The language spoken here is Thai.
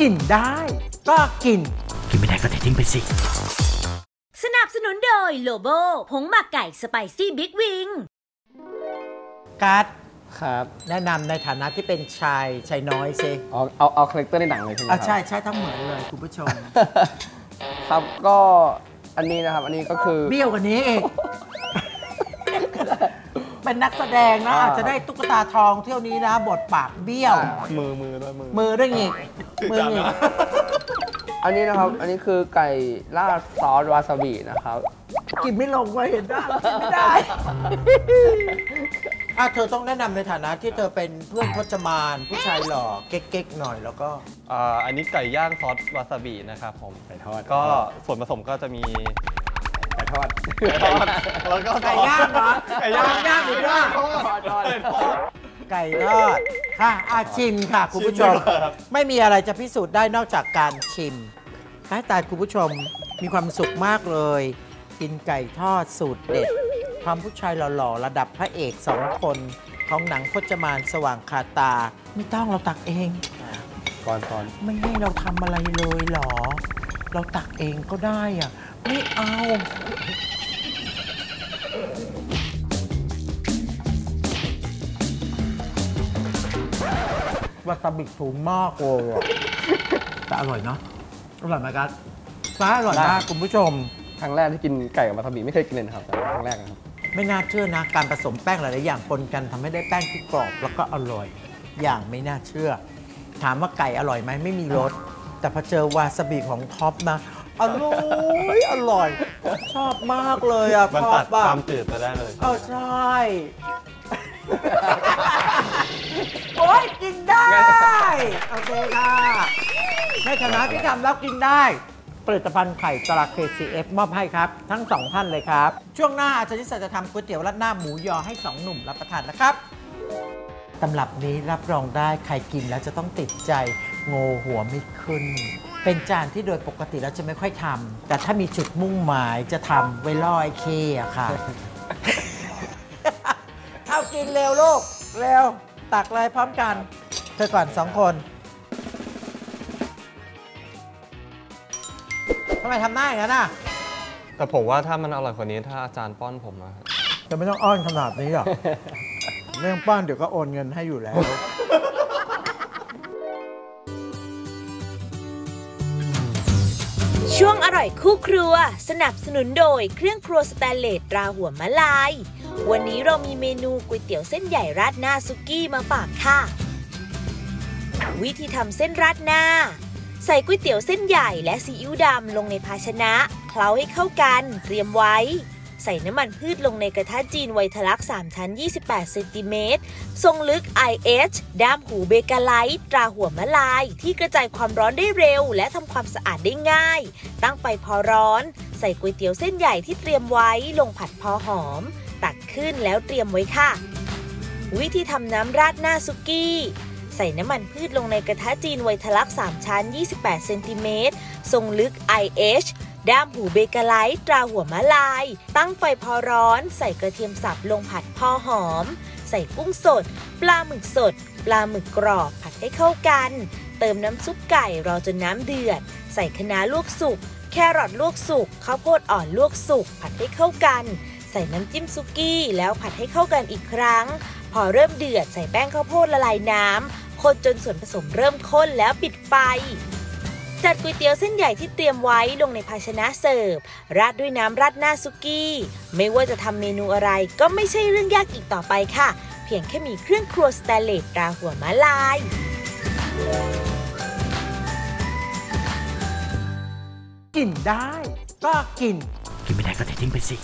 กินได้ ก็กิน กินไม่ได้ก็เททิ้งไปสิ สนับสนุนโดยโลโบผงหมักไก่ spicy big wing การ์ดครับแนะนำในฐานะที่เป็นชายชายน้อยซิเอาเอาเอา character ในหนังเลยใช่ไหมคอะรับใช่ใช่ทั้งเหมือนเลยคุณผู้ชม ครับก็อันนี้นะครับ อันนี้ก็คือ เบี้ยวกว่านี้เองเป็นนักแสดงนะอ่า อาจจะได้ตุ๊กตาทองเที่ยวนี้นะ บทปากเบี้ยว มือมือด้วยมือมือด้วยงิก มืองิกอันนี้นะครับ อันนี้คือไก่ราดซอสวาซาบินะครับ กินไม่ลงเลยเห็นได้กินไม่ได้ อะเธอต้องแนะนำในฐานะที่เธอเป็นเพื่อนพจมานผู้ชายหล่อเก๊กๆหน่อยแล้วก็อ่าอันนี้ไก่ย่างซอสวาซาบินะครับผม ไก่ทอดก็ส่วนผสมก็จะมีไก่ทอดไก่ทอดแล้วก็ไก่ย่างเหรอไก่ย่างย่างหรือว่าทอดทอดไก่ทอด ค่ะอาชิมค่ะ คุณผู้ชมไม่มีอะไรจะพิสูจน์ได้นอกจากการชิมท้ายตายคุณผู้ชมมีความสุขมากเลย กินไก่ทอดสูตรเด็ดความผู้ชายหล่อๆ ระดับพระเอกสองคนของหนังพจมานสว่างคาตา ไม่ต้องเราตักเอง ก่อนก่อนไม่ให้เราทำอะไรเลยเหรอ เราตักเองก็ได้อะไม่เอา วาซาบิสูงมากเลยอะแต่อร่อยเนาะอร่อยไหมกัสฟ้าอร่อยมากคุณผู้ชม ครั้งแรกที่กินไก่กับวาซาบิไม่เคยกินเลยนะครับแต่ครั้งแรกนะครับ ไม่น่าเชื่อนะ การผสมแป้งหลายๆอย่างปนกันทำให้ได้แป้งที่กรอบแล้วก็อร่อย อย่างไม่น่าเชื่อ ถามว่าไก่อร่อยไหมไม่มีรสแต่พอเจอวาซาบิของท็อปนะอร่อยอร่อย ชอบมากเลยอะมันท็อตัดปอะความจืดไปได้เลยเออใช่ โอ้ยกินได้ โอเคค่ะ ในฐานะที่ทำแล้วกินได้ผลิตภัณฑ์ไข่ตราเคซีเอฟมอบให้ครับ ทั้งสองท่านเลยครับ ช่วงหน้าอาจารย์ยิ่งศักดิ์จะทำก๋วยเตี๋ยวราดหน้าหมูยอให้สองหนุ่มรับประทานนะครับตำรับนี้รับรองได้ใครกินแล้วจะต้องติดใจโงหัวไม่ขึ้น เป็นจานที่โดยปกติแล้วจะไม่ค่อยทำแต่ถ้ามีจุดมุ่งหมายจะทำไว้ล่อไอเคอะค่ะเอากินเร็วลูกเร็ว ตักเลยพร้อมกัน เธอก่อนสองคนทำไมทำหน้าอย่างนั้นอะแต่ผมว่าถ้ามันอร่อยกว่านี้ถ้าอาจารย์ป้อนผมอะครับจะไม่ต้องอ้อนขนาดนี้หรอก เรื่องป้อนเดี๋ยวก็โอนเงินให้อยู่แล้ว ช่วงอร่อยคู่ครัว สนับสนุนโดยเครื่องครัวสแตนเลสตราหัวมะลาย วันนี้เรามีเมนูก๋วยเตี๋ยวเส้นใหญ่ราดหน้าซุกี้มาฝากค่ะ วิธีทำเส้นราดหน้า ใส่ก๋วยเตี๋ยวเส้นใหญ่และซีอิ๊วดำลงในภาชนะ เคล้าให้เข้ากัน เตรียมไว้ ใส่น้ำมันพืชลงในกระทะจีนไวทลัก 3 ชั้น 28 เซนติเมตร ทรงลึก IH ด้ามหูเบกาไลท์ตราหัวมะลาย ที่กระจายความร้อนได้เร็ว และทำความสะอาดได้ง่าย ตั้งไฟพอร้อน ใส่ก๋วยเตี๋ยวเส้นใหญ่ที่เตรียมไว้ลงผัดพอหอม ตักขึ้นแล้วเตรียมไว้ค่ะ วิธีทำน้ำราดหน้าซุกี้ใส่น้ำมันพืชลงในกระทะจีนไวทลัก 3 ชั้น 28 เซนติเมตร ทรงลึก IH ด้ามหู Bakelite ตราหัวม้าลาย ตั้งไฟพอร้อน ใส่กระเทียมสับลงผัดพอหอม ใส่กุ้งสด ปลาหมึกสด ปลาหมึกกรอบผัดให้เข้ากัน เติมน้ำซุปไก่รอจนน้ำเดือด ใส่คะน้าลวกสุก แครอทลวกสุก ข้าวโพดอ่อนลวกสุก ผัดให้เข้ากัน ใส่น้ำจิ้มสุกี้ แล้วผัดให้เข้ากันอีกครั้ง พอเริ่มเดือดใส่แป้งข้าวโพดละลายน้ำคนจนส่วนผสมเริ่มข้นแล้วปิดไฟ จัดก๋วยเตี๋ยวเส้นใหญ่ที่เตรียมไว้ลงในภาชนะเสิร์ฟ ราดด้วยน้ำราดหน้าซุกี้ ไม่ว่าจะทำเมนูอะไรก็ไม่ใช่เรื่องยากอีกต่อไปค่ะ เพียงแค่มีเครื่องครัวสแตนเลสตราหัวม้าลาย กินได้ ก็กิน กินไม่ได้ก็เททิ้งไปสิ